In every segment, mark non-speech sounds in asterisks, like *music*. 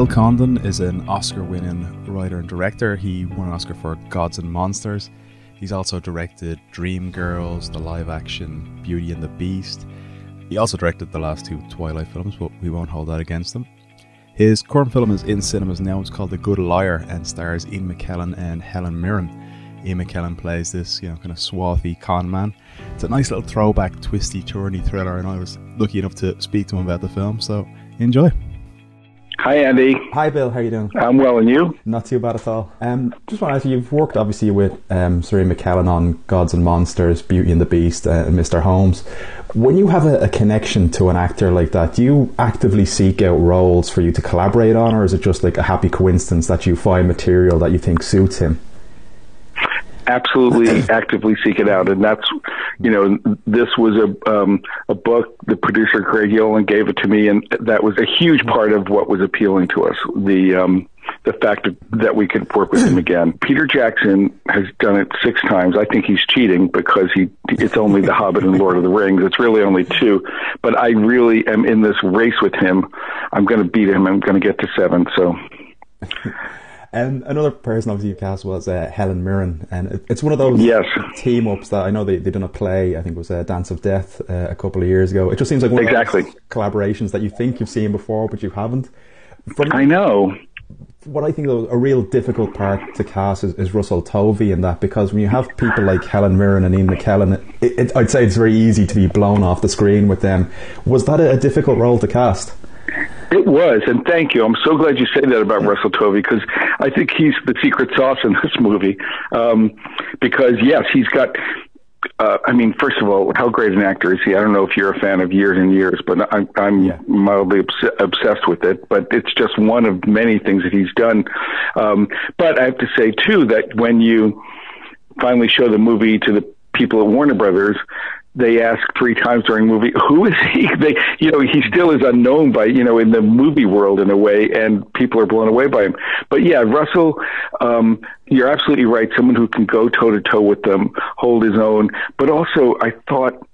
Bill Condon is an Oscar winning writer and director. He won an Oscar for Gods and Monsters. He's also directed Dreamgirls, the live action Beauty and the Beast. He also directed the last two Twilight films, but we won't hold that against him. His current film is in cinemas now. It's called The Good Liar and stars Ian McKellen and Helen Mirren. Ian McKellen plays this, you know, kind of swarthy con man. It's a nice little throwback, twisty, turny thriller, and I was lucky enough to speak to him about the film, so enjoy. Hi, Andy. Hi, Bill. How are you doing? I'm well, and you? Not too bad at all. Um, just want to ask you, you've worked obviously with um, Sir McKellen on Gods and Monsters, Beauty and the Beast, uh, and Mr. Holmes. When you have a, a, connection to an actor like that, do you actively seek out roles for you to collaborate on, or is it just like a happy coincidence that you find material that you think suits him? absolutely actively seek it out. And that's, you know, this was a um, a book. The producer Greg Yolen gave it to me, and that was a huge part of what was appealing to us. The um, the fact that we could work with him *clears throat* again. Peter Jackson has done it six times. I think he's cheating because he it's only The Hobbit and Lord of the Rings. It's really only two. But I really am in this race with him. I'm going to beat him. I'm going to get to seven. So. *laughs* And another person obviously you cast was uh, Helen Mirren, and it, it's one of those yes. team ups that I know they they done a play. I think it was a uh, Dance of Death uh, a couple of years ago. It just seems like one exactly. of those collaborations that you think you've seen before, but you haven't. From, I know. What I think though, a real difficult part to cast is, is, Russell Tovey in that because when you have people like Helen Mirren and Ian McKellen, it, it, I'd say it's very easy to be blown off the screen with them. Was that a, a difficult role to cast? It was, and thank you. I'm so glad you said that about Russell Tovey because I think he's the secret sauce in *laughs* this movie. Um, because yes, he's got. Uh, I mean, first of all, how great an actor is he? I don't know if you're a fan of Years and Years, but I'm, I'm yeah. mildly obs- obsessed with it. But it's just one of many things that he's done. Um, but I have to say too that when you finally show the movie to the people at Warner Brothers, they ask three times during movie, who is he? *laughs* They, you know, he still is unknown by, you know, in the movie world in a way, and people are blown away by him. But yeah, Russell, um, you're absolutely right. Someone who can go toe to toe with them, hold his own. But also, I thought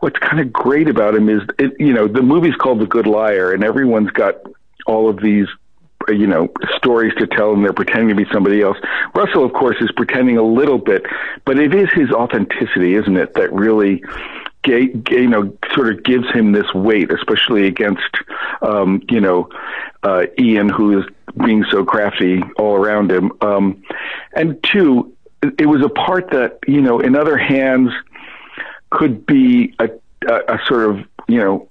what's kind of great about him is, it, you know, the movie's called The Good Liar, and everyone's got all of these you know stories to tell and they're pretending to be somebody else. Russell, of course, is pretending a little bit, but it is his authenticity, isn't it, that really. You know, sort of gives him this weight, especially against, um, you know, uh, Ian, who is being so crafty all around him. Um, and two, it was a part that you know, in other hands, could be a, a, a sort of you know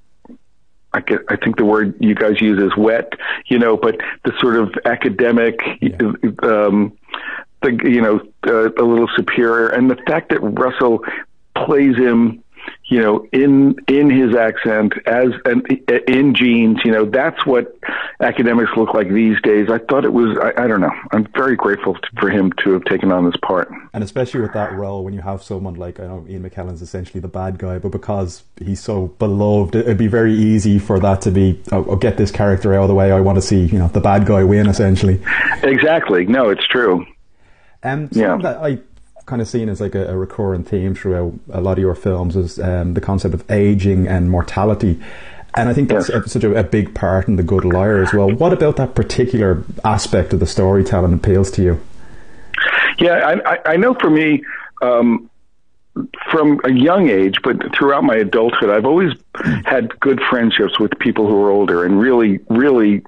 I, get, I think the word you guys use is wet, you know, but the sort of academic, yeah. um, the, you know, uh, a little superior. And the fact that Russell plays him you know, in in his accent as an in jeans. You know, that's what academics look like these days. I thought it was. I, I don't know. I'm very grateful to, for him to have taken on this part. And especially with that role, when you have someone like I know Ian McKellen's essentially the bad guy, but because he's so beloved, it'd be very easy for that to be. Oh, oh get this character out of the way. I want to see you know the bad guy win. Essentially. Exactly. No, it's true. Um, yeah. that I kind of seen as like a, a recurring theme throughout a lot of your films is um, the concept of aging and mortality. And I think that's yes. such a, a, big part in The Good Liar as well. What about that particular aspect of the storytelling appeals to you? Yeah, I, I know for me, um, from a young age, but throughout my adulthood, I've always had good friendships with people who are older and really, really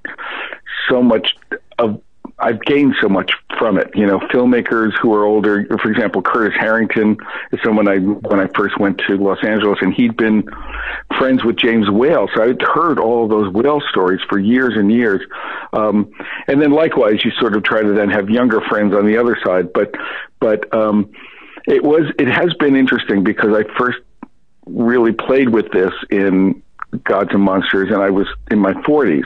so much of I've gained so much from it. You know, filmmakers who are older, for example, Curtis Harrington is someone I when I first went to Los Angeles, and he'd been friends with James Whale, so I'd heard all those Whale stories for years and years. Um, and then likewise, you sort of try to then have younger friends on the other side, but but um, it was it has been interesting because I first really played with this in Gods and Monsters, and I was in my 40s.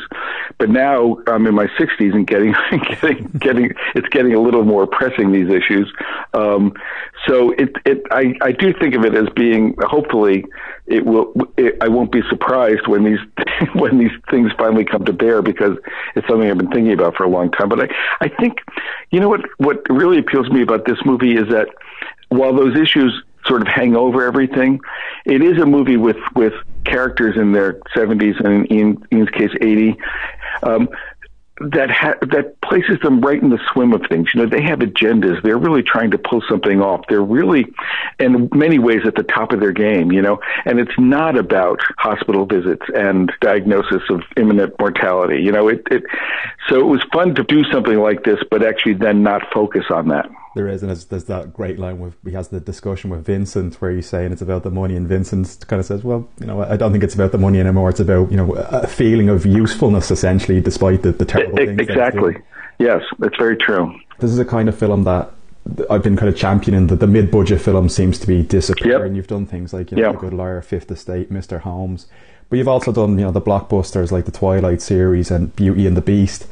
But now I'm in my 60s and getting *laughs* getting getting it's getting a little more pressing these issues. Um, so it it I, I do think of it as being hopefully it will it, I won't be surprised when these *laughs* when these things finally come to bear because it's something I've been thinking about for a long time. But I I think you know what what really appeals to me about this movie is that while those issues sort of hang over everything. It is a movie with with characters in their 70s and in Ian's case 80. Um, that ha- that places them right in the swim of things. You know, they have agendas. They're really trying to pull something off. They're really, in many ways, at the top of their game. You know, and it's not about hospital visits and diagnosis of imminent mortality. You know, it, it so it was fun to do something like this, but actually then not focus on that. There is, and there's, there's that great line where he has the discussion with Vincent where he's saying it's about the money, and Vincent kind of says, "Well, you know, I don't think it's about the money anymore. It's about you know a feeling of usefulness, essentially, despite the, the terrible it, things." Exactly. Yes, it's very true. This is a kind of film that I've been kind of championing that the mid-budget film seems to be disappearing. Yep. You've done things like you know, Yep. The Good Liar, Fifth Estate, Mr. Holmes, but you've also done you know the blockbusters like the Twilight series and Beauty and the Beast.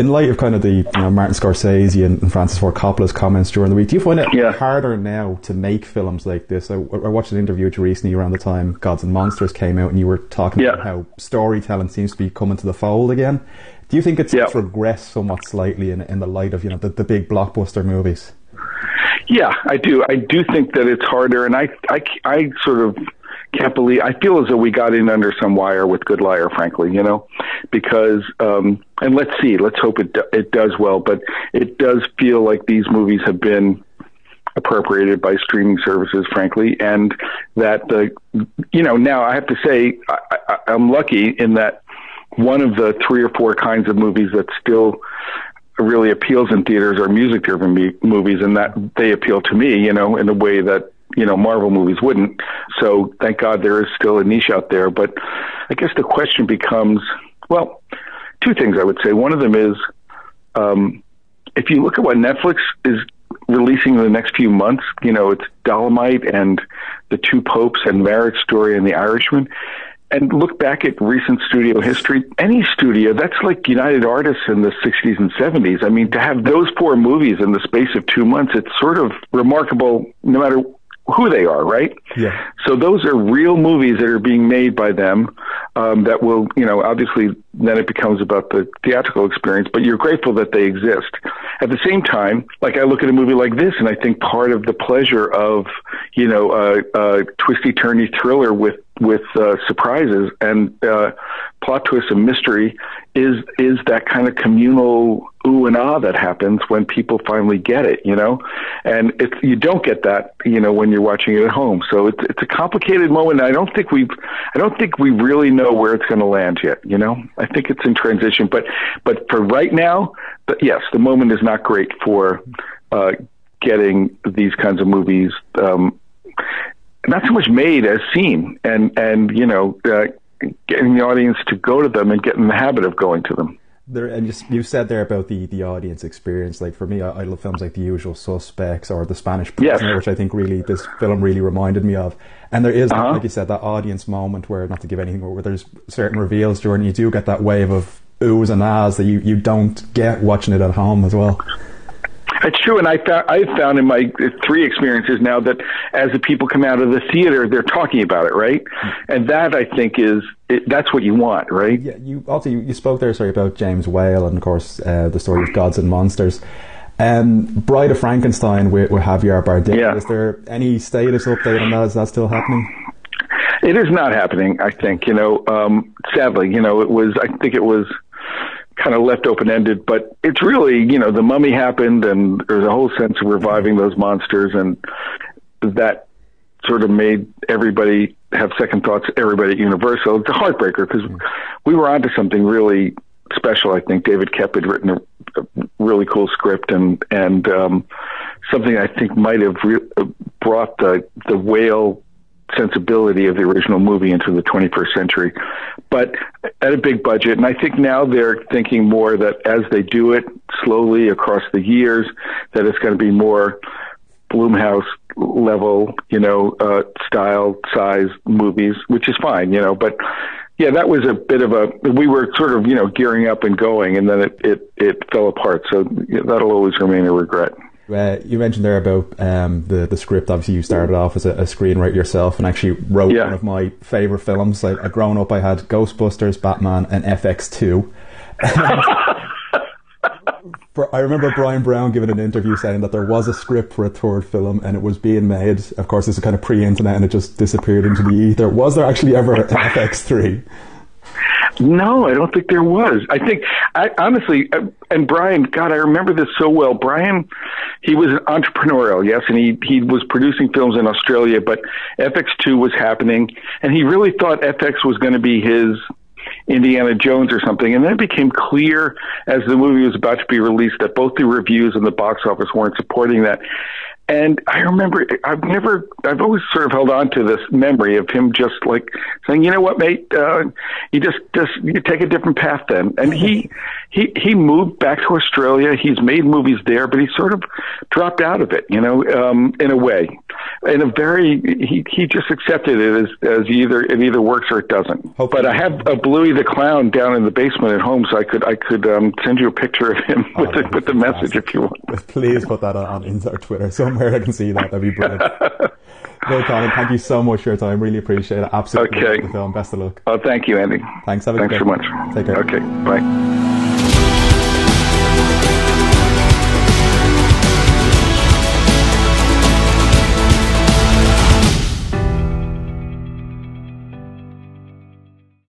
In light of kind of the you know Martin Scorsese and, Francis Ford Coppola's comments during the week, do you find it Yeah. harder now to make films like this? I, I watched an interview with you recently around the time Gods and Monsters came out, and you were talking Yeah. about how storytelling seems to be coming to the fold again. Do you think it's, Yeah. it's regressed somewhat slightly in, in the light of you know the, the big blockbuster movies? Yeah, I do. I do think that it's harder, and I, I, I sort of can't believe. I feel as though we got in under some wire with Good Liar, frankly. You know, because um, and let's see, let's hope it it does well. But it does feel like these movies have been appropriated by streaming services, frankly, and that the you know now I have to say I, I, I'm lucky in that one of the three or four kinds of movies that still really appeals in theaters are music driven me- movies and that they appeal to me you know in a way that you know Marvel movies wouldn't. So thank god there is still a niche out there. But i guess the question becomes well two things i would say. One of them is um, if you look at what netflix is releasing in the next few months you know it's Dolemite and the two popes and marriage story and the irishman. And look back at recent studio history, any studio, that's like United Artists in the 60s and 70s. I mean, to have those four movies in the space of two months, it's sort of remarkable no matter who they are, right? Yeah. So those are real movies that are being made by them um, that will, you know, obviously then it becomes about the theatrical experience, but you're grateful that they exist. At the same time, like I look at a movie like this and I think part of the pleasure of, you know, a, a twisty turny thriller with with uh, surprises and uh, plot twists and mystery is is that kind of communal ooh and ah that happens when people finally get it, you know, and it's you don't get that, you know, when you're watching it at home. So it's it's a complicated moment. I don't think we've I don't think we really know where it's going to land yet. You know, I think it's in transition, but but for right now, but yes, the moment is not great for uh, getting these kinds of movies. Um, not so much made as seen, and and you know, uh, getting the audience to go to them and get in the habit of going to them. There, and you, you said there about the, the audience experience. Like for me, I, I love films like The Usual Suspects or The Spanish Prisoner, Yes. which I think really this film really reminded me of. And there is, Uh-huh. like you said, that audience moment where, not to give anything, where there's certain reveals during, you do get that wave of oohs and ahs that you, you don't get watching it at home as well. It's true, and I found I've found in my three experiences now that as the people come out of the theater, they're talking about it, right? And that I think is it, that's what you want, right? Yeah, you also you, you spoke there, sorry, about James Whale and of course uh, the story of Gods and Monsters. Um, Bride of Frankenstein with, with Javier Bardem. Yeah. Is there any status update on that? Is that still happening? It is not happening. I think you know. Um, sadly, you know, it was. I think it was kind of left open ended, but it's really you know the mummy happened, and there's a whole sense of reviving those monsters, and that sort of made everybody have second thoughts. Everybody at Universal. It's a heartbreaker because we were onto something really special. I think David Koepp had written a, a really cool script, and and um, something I think might have re- brought the the Whale sensibility of the original movie into the 21st century, but at a big budget. And I think now they're thinking more that as they do it slowly across the years, that it's going to be more Blumhouse level, you know, uh, style, size movies, which is fine, you know, but yeah, that was a bit of a, we were sort of, you know, gearing up and going and then it, it, it fell apart. So that'll always remain a regret. Uh, you mentioned there about um, the the script. Obviously, you started off as a, a screenwriter yourself, and actually wrote Yeah. one of my favorite films. Like, uh, growing up, I had Ghostbusters, Batman, and FX Two. *laughs* I remember Bryan Brown giving an interview saying that there was a script for a third film and it was being made. Of course, this is kind of pre-internet and it just disappeared into the ether. Was there actually ever an FX3? No, I don't think there was. I think, I honestly, uh, and Bryan, God, I remember this so well. Bryan, he was an entrepreneurial, yes, and he he was producing films in Australia, but FX2 was happening, and he really thought FX was going to be his Indiana Jones or something. And then it became clear as the movie was about to be released that both the reviews and the box office weren't supporting that. And I remember, I've never, I've always sort of held on to this memory of him just like saying, you know what, mate, uh, you just, just, you take a different path then. And he, *laughs* he, he moved back to Australia. He's made movies there, but he sort of dropped out of it, you know, um, in a way, in a very, he, he just accepted it as, as either, it either works or it doesn't. Hopefully. But I have a Bluey the Clown down in the basement at home, so I could, I could, um, send you a picture of him oh, with the, with the message if you want. *laughs* Please put that on, on our Twitter somewhere I can see that. That'd be brilliant. *laughs* no, Colin, thank you so much for your time. Really appreciate it. Absolutely. Okay. The film. Best of luck. Oh, thank you, Andy. Thanks. Have a Thanks so much. Take care. Okay. Bye.